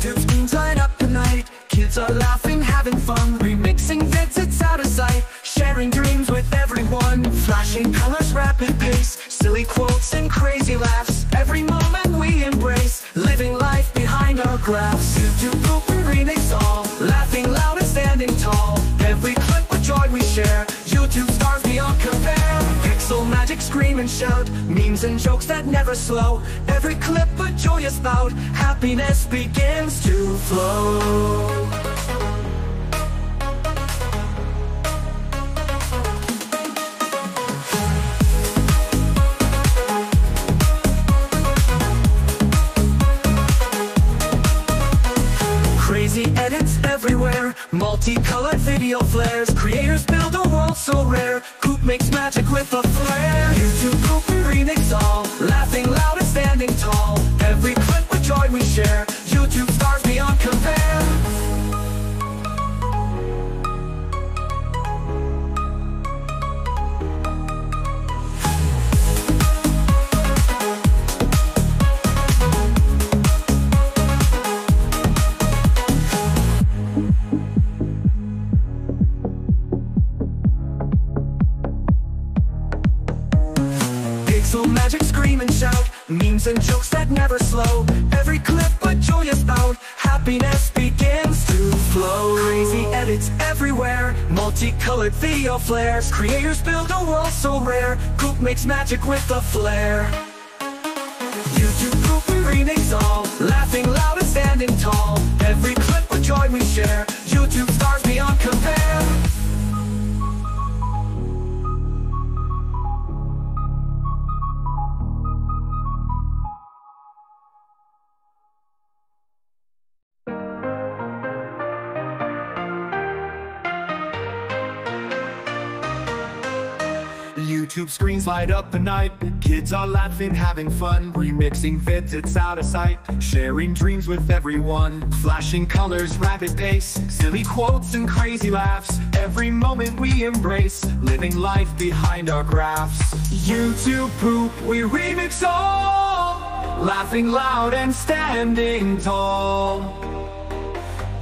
Screens light up the night. Kids are laughing, having fun. Remixing vids, it's out of sight. Sharing dreams with everyone. Flashing colors, rapid pace and shout. Memes and jokes that never slow. Every clip a joyous bout. Happiness begins to flow. Crazy edits everywhere. Multicolored video flares. Creators build a world so rare. Coop makes magic with a flair YouTube Poop remix all Pixel magic scream and shout. Memes and jokes that never slow. Every clip a joyous bout Happiness begins to flow. Crazy edits everywhere. Multicolored video flares. Creators build a world so rare. Coop makes magic with a flair. YouTube Poop remix all. Laughing loud and standing tall. Every clip a joy we share. YouTube stars beyond YouTube screens light up the night. Kids are laughing, having fun Remixing vids, it's out of sight Sharing dreams with everyone Flashing colors, rapid pace Silly quotes and crazy laughs. Every moment we embrace Living life behind our graphs YouTube poop, we remix all Laughing loud and standing tall.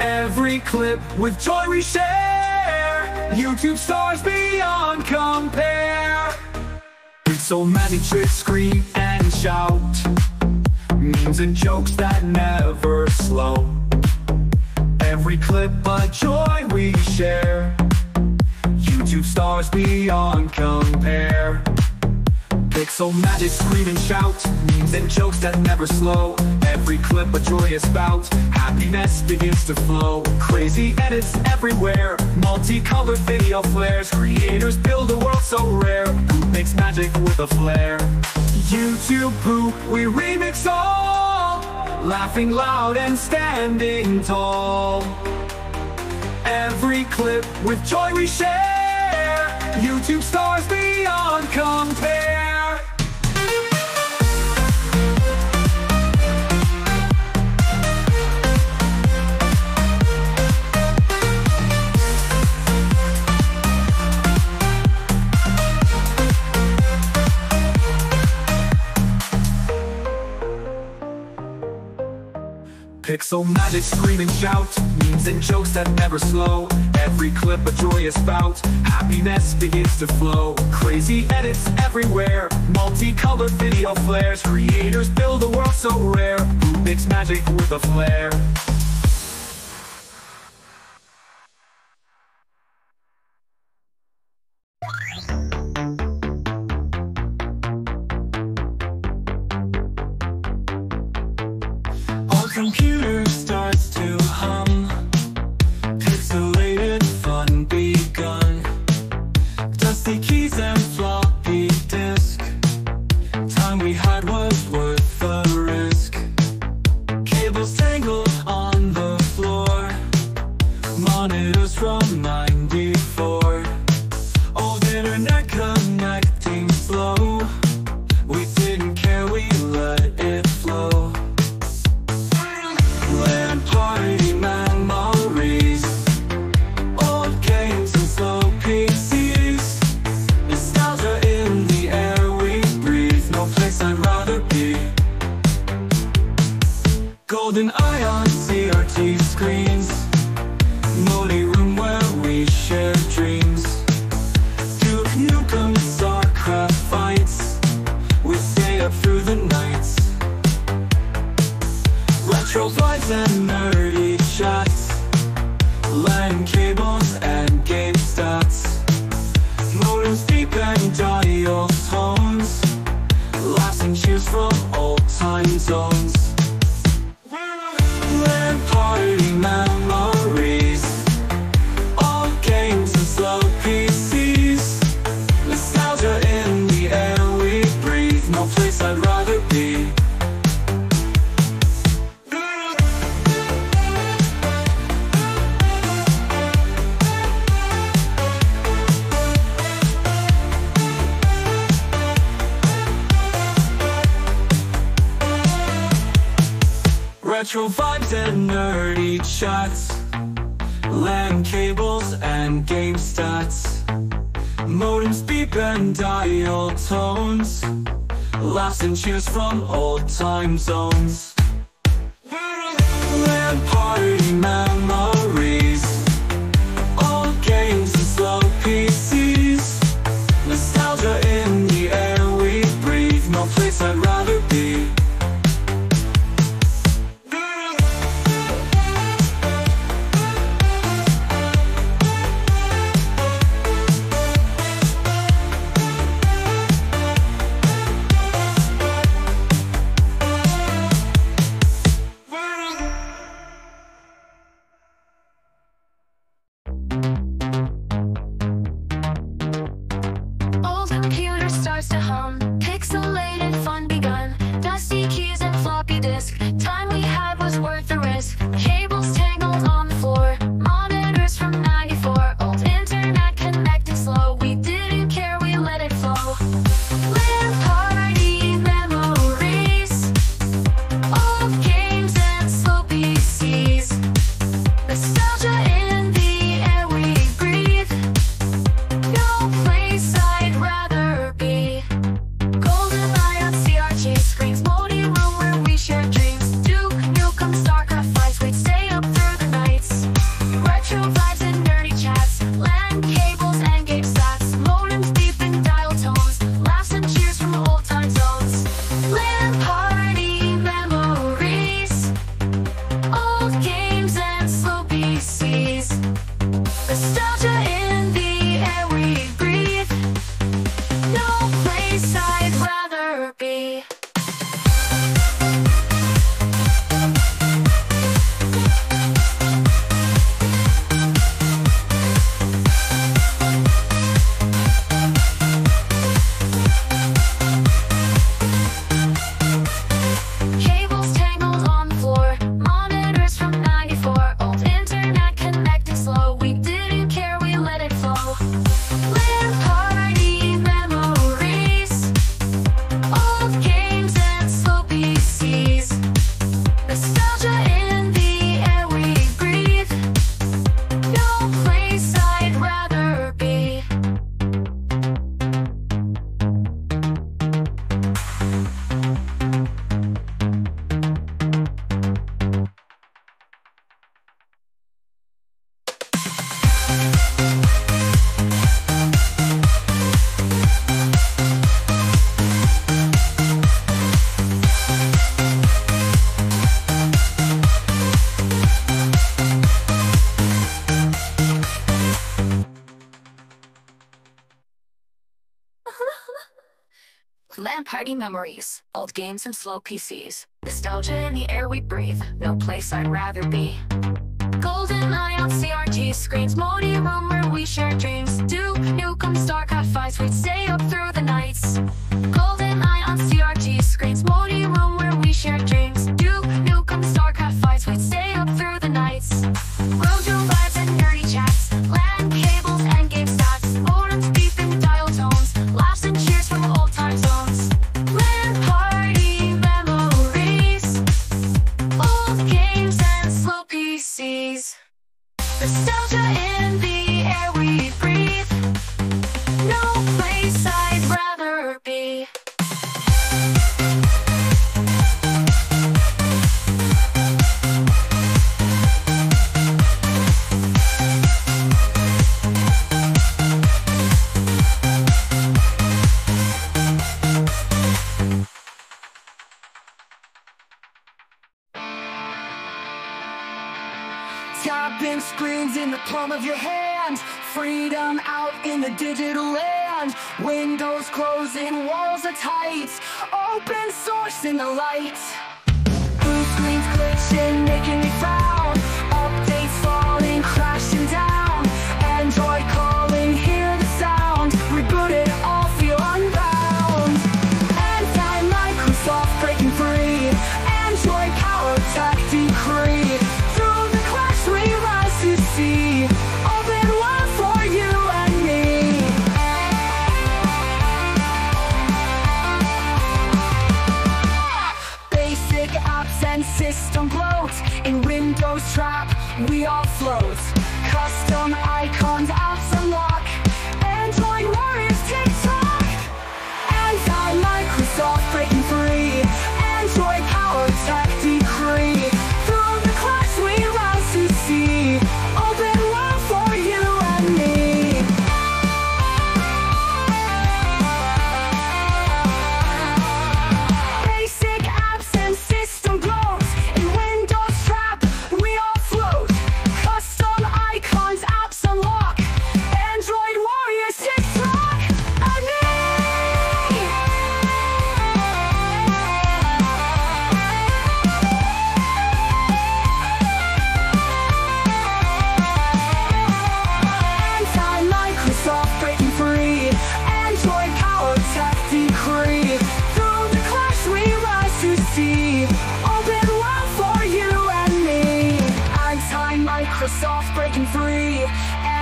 Every clip with joy we share YouTube stars beyond compare So many tricks scream and shout. Memes and jokes that never slow. Every clip a joy we share. YouTube stars beyond compare Pixel magic scream and shout. Memes and jokes that never slow. Every clip a joyous bout. Happiness begins to flow. Crazy edits everywhere. Multicolored video flares. Creators build a world so rare. Who makes magic with a flair? YouTube poop, we remix all. Laughing loud and standing tall. Every clip with joy we share. YouTube stars beyond compare Pixel magic scream and shout. Memes and jokes that never slow. Every clip a joyous bout. Happiness begins to flow. Crazy edits everywhere. Multicolored video flares. Creators build a world so rare. Who makes magic with a flair songs. Retro vibes and nerdy chats. LAN cables and game stats. Modems beep and dial tones. Laughs and cheers from old time zones. LAN party mama Party memories, old games and slow PCs. Nostalgia in the air we breathe, no place I'd rather be. GoldenEye on CRT screens, moody room where we share dreams. Duke Nukem StarCraft fights, we'd stay up through the nights. GoldenEye on CRT screens, moody room where we share dreams. Duke Nukem StarCraft fights, we'd stay up through the nights. Palm of your hand. Freedom out in the digital land. Windows closing, walls are tight. Open source in the light. Blue screens glitching, making Custom icons, apps unlock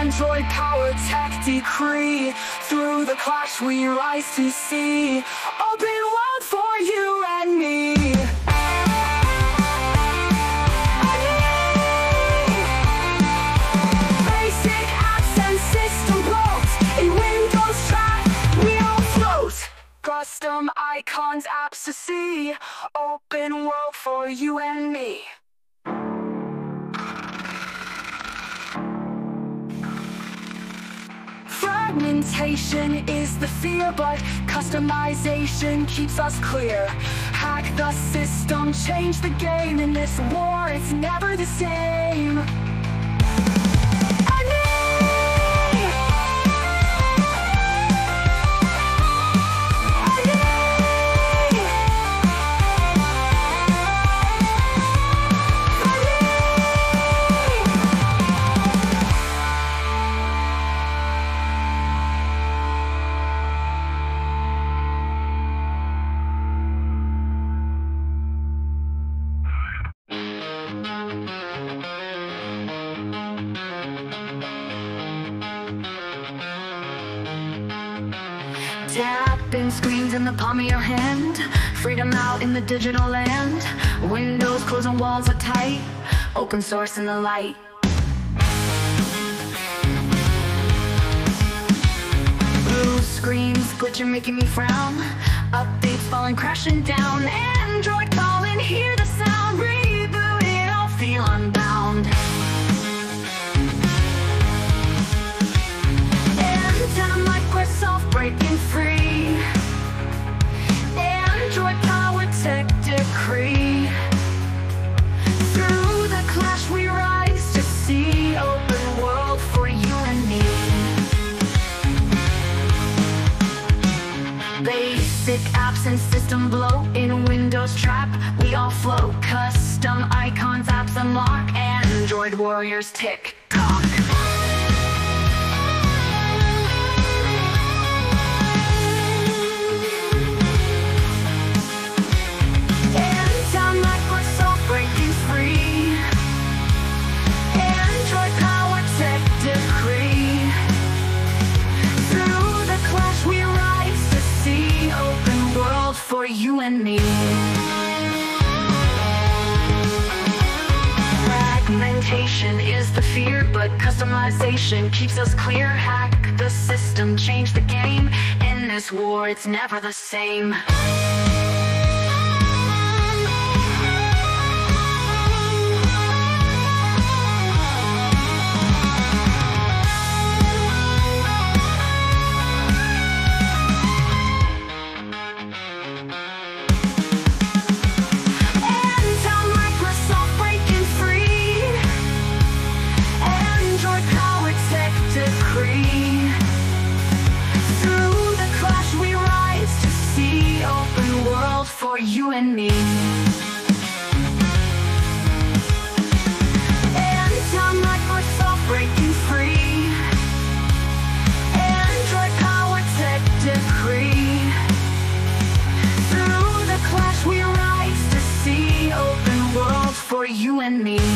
Android power tech decree. Through the clash we rise to see. Open world for you and me. Basic apps and system bloat In Windows trap, we all float. Custom icons, apps to see. Open world for you and me Fragmentation is the fear, but customization keeps us clear. Hack the system, change the game. In this war, it's never the same. Palm of your hand. Freedom out in the digital land. Windows closing walls are tight. Open source in the light. Blue screens glitching making me frown. Updates falling crashing down. Android calling hear the sound. Reboot it all feel unbound. Anti-Microsoft breaking free Through the clash we rise to see Open world for you and me. Basic apps and system blow In Windows trap, we all float Custom icons, apps unlock. Android warriors tick you and me. Fragmentation is the fear But customization keeps us clear. Hack the system, change the game. In this war it's never the same and me.